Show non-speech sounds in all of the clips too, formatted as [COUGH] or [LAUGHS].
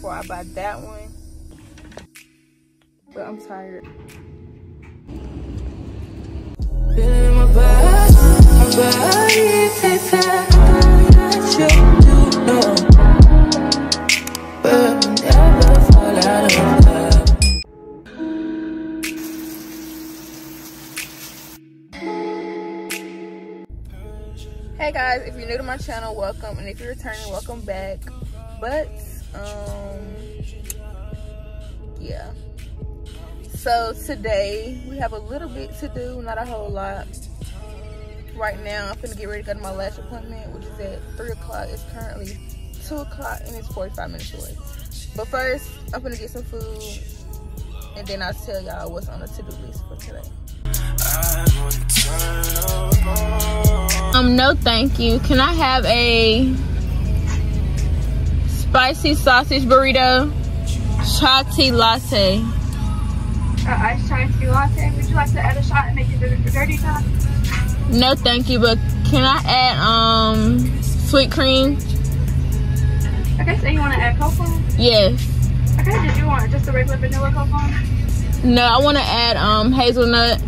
before I buy that one. But I'm tired. Hey guys, if you're new to my channel, welcome. And if you're returning, welcome back. But, um, yeah. So today, we have a little bit to do, not a whole lot. Right now, I'm gonna get ready to go to my lash appointment, which is at 3 o'clock. It's currently 2 o'clock and it's 45 minutes away. But first, I'm gonna get some food and then I'll tell y'all what's on the to-do list for today. Um, no thank you. Can I have a spicy sausage burrito, chai tea latte? Uh, iced chai tea latte. Would you like to add a shot and make it a dirty shot? No thank you, but can I add um sweet cream? Okay, so you want to add cocoa? Yes. Okay, did you want just a regular vanilla cocoa? No, I want to add um hazelnut.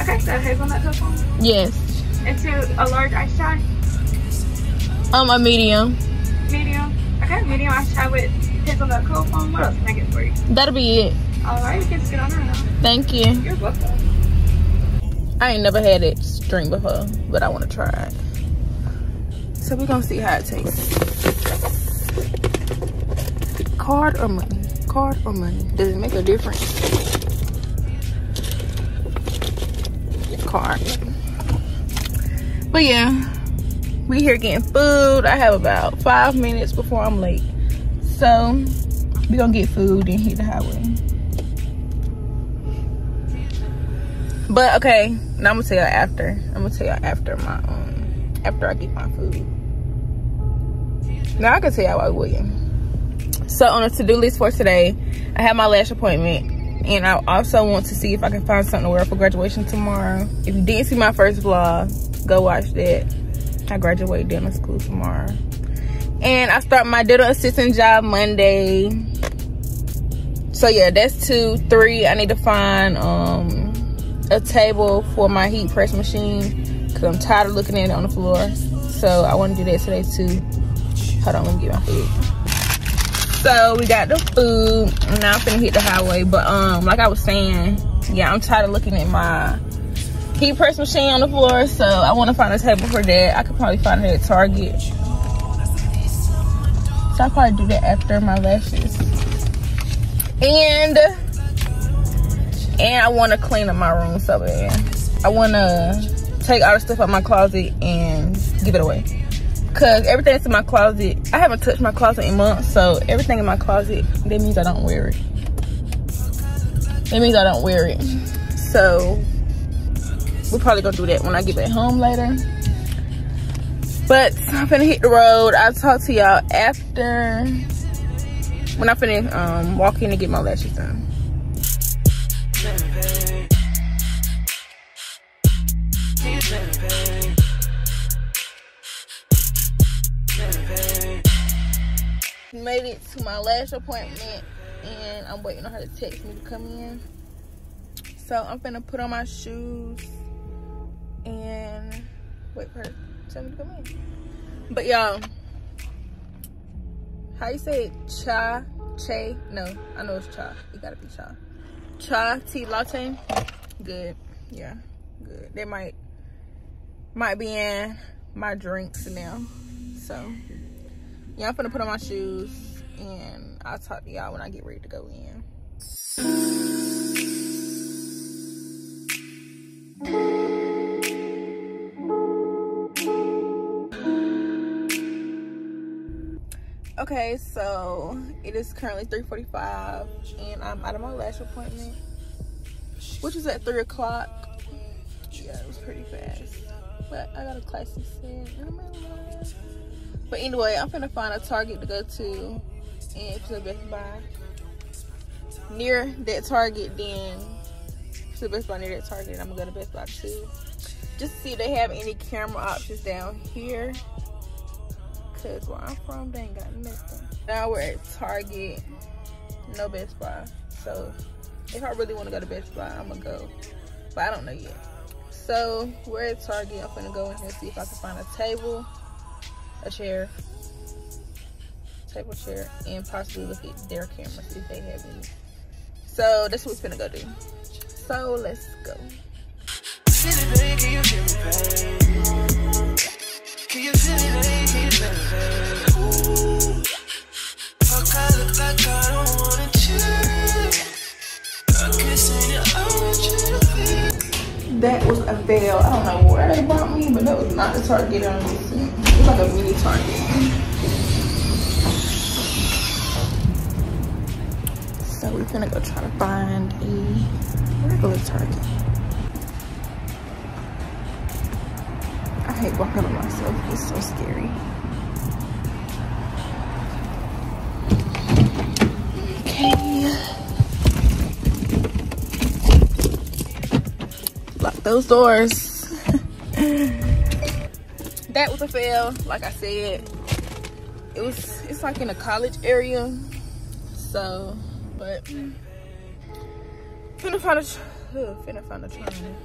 Okay, so hazelnut cocoa. Yes. Into a large iced chai? Um, a medium. Medium? I got medium iced chai with hazelnut cocoa. What else can I get for you? That'll be it. You can just get on now. Thank you. You're welcome. I ain't never had it string before, but I want to try it. So we're gonna see how it tastes. Card or money? Card or money? Does it make a difference? Card. But yeah, we here getting food. I have about five minutes before I'm late. So we gonna get food and hit the highway. But okay, now I'm gonna tell y'all after. I'm gonna tell y'all after my um after I get my food. Now I can tell y'all why William. So on the to-do list for today, I have my lash appointment. And I also want to see if I can find something to wear for graduation tomorrow. If you didn't see my first vlog, go watch that. I graduate dental school tomorrow. And I start my dental assistant job Monday. So yeah, that's two. Three, I need to find um a table for my heat press machine because I'm tired of looking at it on the floor. So I want to do that today too. Hold on, let me get my food. So we got the food. Now I'm finna hit the highway. But um, like I was saying, yeah, I'm tired of looking at my heat press machine on the floor. So I want to find a table for that. I could probably find it at Target. So I'll probably do that after my lashes. And and I want to clean up my room so bad. I want to take all the stuff out my closet and give it away. Cause everything that's in my closet, I haven't touched my closet in months. So everything in my closet, that means I don't wear it. That means I don't wear it. So we're probably gonna do that when I get back home later. But I'm gonna hit the road. I'll talk to y'all after when I finish um, walk in to get my lashes done. Made it to my lash appointment and I'm waiting on her to text me to come in. So I'm gonna put on my shoes and wait for her to come in. But y'all, how you say it? Cha, che? No, I know it's cha. It gotta be cha. Cha tea latte. Good. Yeah, good. They might might be in my drinks now. So yeah, I'm gonna put on my shoes and I'll talk to y'all when I get ready to go in. Okay, so it is currently 3.45 and I'm out of my lash appointment, which is at 3 o'clock. Yeah, it was pretty fast. But I got a classy set. But anyway, I'm gonna find a Target to go to and to the Best Buy. Near that Target, then to the Best Buy near that Target, I'm gonna go to Best Buy too. Just to see if they have any camera options down here. Cause where I'm from, they ain't got nothing. Now we're at Target, no Best Buy. So if I really want to go to Best Buy, I'm gonna go. But I don't know yet. So we're at Target. I'm gonna go in here see if I can find a table, a chair, table chair, and possibly look at their cameras if they have any. So that's what we're gonna go do. So let's go. Can you feel it, baby? Can you That was a veil. I don't know where they brought me, but that was not the Target on this. It was like a mini Target. So we're gonna go try to find a regular Target. I hate walking by myself. It's so scary. Those doors. [LAUGHS] that was a fail, like I said. It was, it's like in a college area. So, but finna find a, finna find a train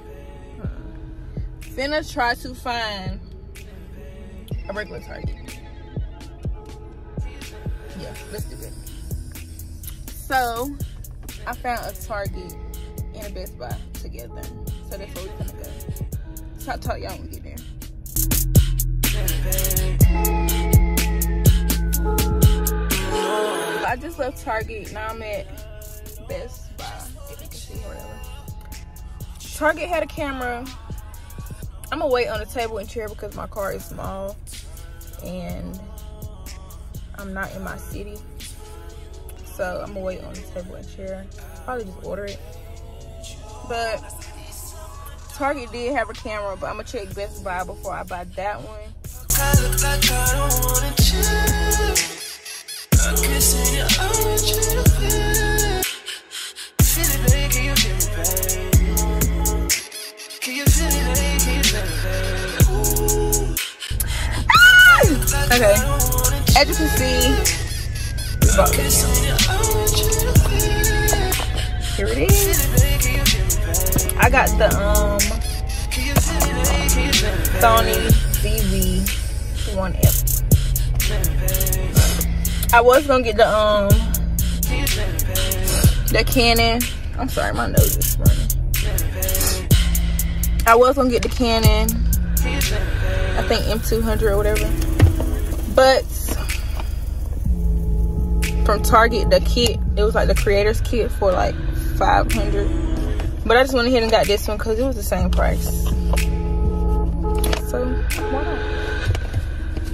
finna try to find a regular Target. Yeah, let's do it. So, I found a Target and a Best Buy together. So that's where we're gonna go. I'll talk y'all when we get there. I just left Target. Now I'm at Best Buy, if you can see whatever. Target had a camera I'm gonna wait on the table and chair because my car is small and I'm not in my city. So I'm gonna wait on the table and chair. Probably just order it. But Target did have a camera, but I'm gonna check Best Buy before I buy that one. Okay. As you can see, Here it is. I got the um Sony ZV-1F. I was gonna get the um the Canon. I'm sorry, my nose is running. I was gonna get the Canon. I think M200 or whatever but from Target, the kit, it was like the creator's kit for like 500 But I just went ahead and got this one because it was the same price. So.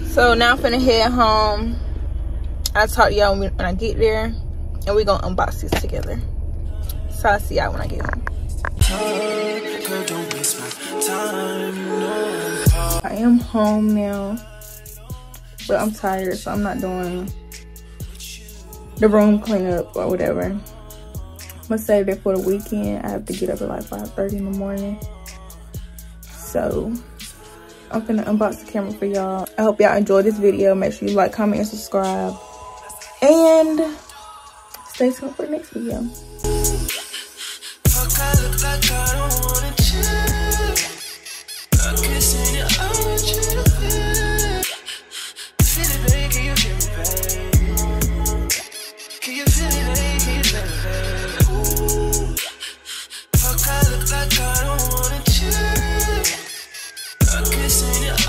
So now I'm finna head home. I'll talk to y'all when I get there. And we're gonna unbox this together. So I'll see y'all when I get home. I am home now but I'm tired, so I'm not doing the room cleanup or whatever. I'm gonna save it for the weekend. I have to get up at like 5.30 in the morning. So I'm gonna unbox the camera for y'all. I hope y'all enjoyed this video. Make sure you like, comment, and subscribe. And stay tuned for the next video. missing.